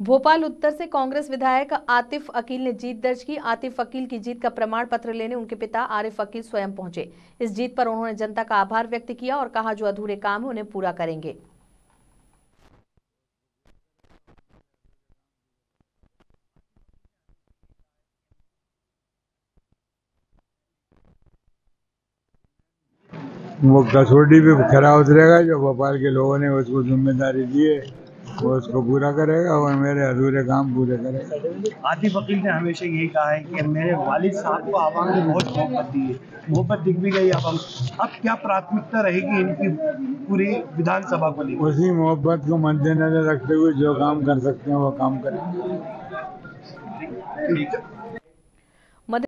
भोपाल उत्तर से कांग्रेस विधायक आतिफ अकील ने जीत दर्ज की। आतिफ अकील की जीत का प्रमाण पत्र लेने उनके पिता आरिफ अकील स्वयं पहुँचे। इस जीत पर उन्होंने जनता का आभार व्यक्त किया और कहा, जो अधूरे काम है, उन्हें पूरा करेंगे। वो कसौटी पे खरा उतरेगा, जो भोपाल के लोगों ने उसको ज़िम्मेदारी दी है। वो उसको पूरा करेगा और मेरे अधूरे काम पूरे करेगा। आतिफ अकील ने हमेशा यही कहा है कि मेरे वालिद साहब को आवाम ने बहुत मोहब्बत दी है। मोहब्बत दिख भी गई अब हम अब क्या प्राथमिकता रहेगी इनकी पूरी विधानसभा को लेकर? उसी मोहब्बत को मद्देनजर रखते हुए जो काम कर सकते हैं वो काम करेंगे। ठीक है।